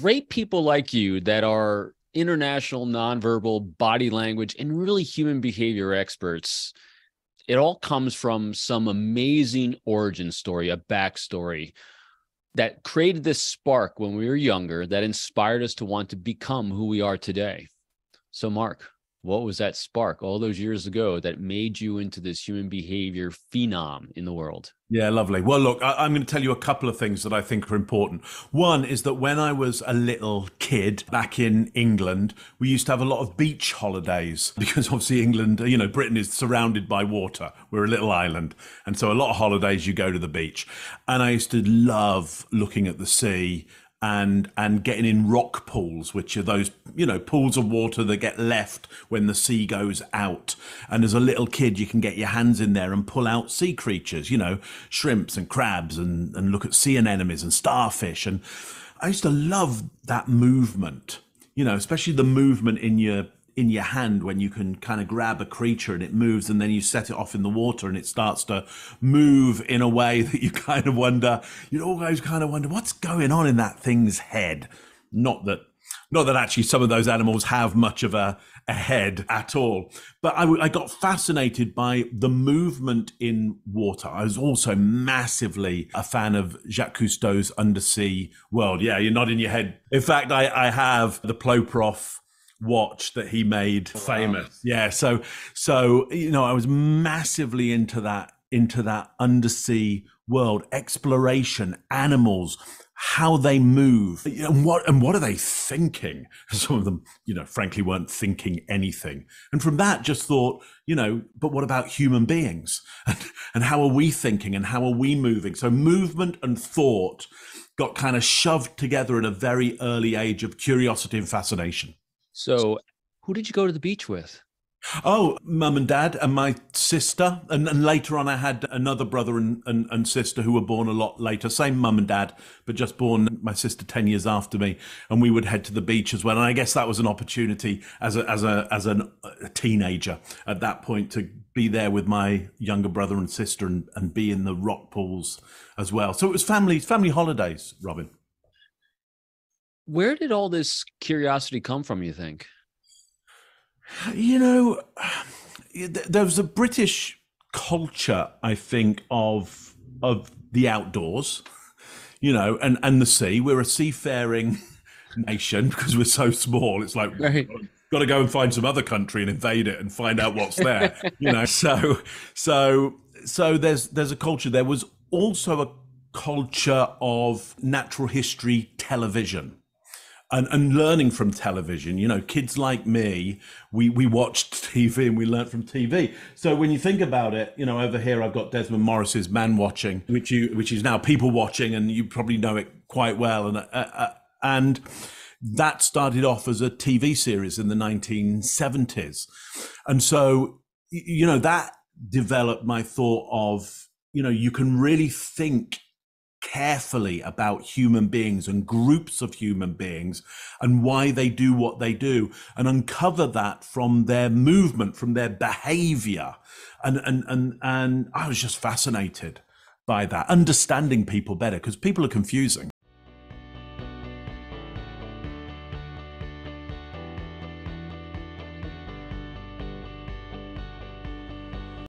great people like you that are international nonverbal body language and really human behavior experts it all comes from some amazing origin story a backstory that created this spark when we were younger that inspired us to want to become who we are today. So mark what was that spark all those years ago that made you into this human behavior phenom in the world yeah, lovely. Well, look, I, am going to tell you a couple of things that I think are important. One is that when I was a little kid back in England, we used to have a lot of beach holidays because obviously England, you know, Britain is surrounded by water. We're a little island. And so a lot of holidays you go to the beach. And I used to love looking at the sea and and getting in rock pools, which are those you know pools of water that get left when the sea goes out. And as a little kid, you can get your hands in there and pull out sea creatures, you know, shrimps and crabs, and and look at sea anemones and starfish. And I used to love that movement, you know, especially the movement in your in your hand when you can kind of grab a creature and it moves and then you set it off in the water and it starts to move in a way that you kind of wonder you always kind of wonder what's going on in that thing's head? Not that not that actually some of those animals have much of a, a head at all but I, I got fascinated by the movement in water. I was also massively a fan of jacques cousteau's undersea world. Yeah you're nodding your head. In fact i, I have the ploprof watch that he made oh, famous. Yeah, so so you know, I was massively into that into that undersea world, exploration, animals, how they move, and what and what are they thinking? Some of them, you know, frankly, weren't thinking anything. And from that, just thought, you know, but what about human beings? And, and how are we thinking? And how are we moving? So movement and thought got kind of shoved together at a very early age of curiosity and fascination. So, who did you go to the beach with? Oh, mum and dad and my sister. And, and later on, I had another brother and, and, and sister who were born a lot later. Same mum and dad, but just born my sister 10 years after me. And we would head to the beach as well. And I guess that was an opportunity as a, as a, as an, a teenager at that point to be there with my younger brother and sister and, and be in the rock pools as well. So it was family, family holidays, Robin where did all this curiosity come from you think? You know there was a british culture i think of of the outdoors you know and and the sea. We're a seafaring nation because we're so small. It's like right. got to go and find some other country and invade it and find out what's there you know. So so so there's there's a culture. There was also a culture of natural history television and, and learning from television. You know, kids like me, we, we watched TV and we learned from TV. So when you think about it, you know, over here I've got Desmond Morris's Man Watching, which you which is now People Watching, and you probably know it quite well. And uh, uh, and that started off as a TV series in the 1970s, and so you know that developed my thought of you know you can really think carefully about human beings and groups of human beings and why they do what they do and uncover that from their movement from their behavior. And and and, and i was just fascinated by that understanding people better because people are confusing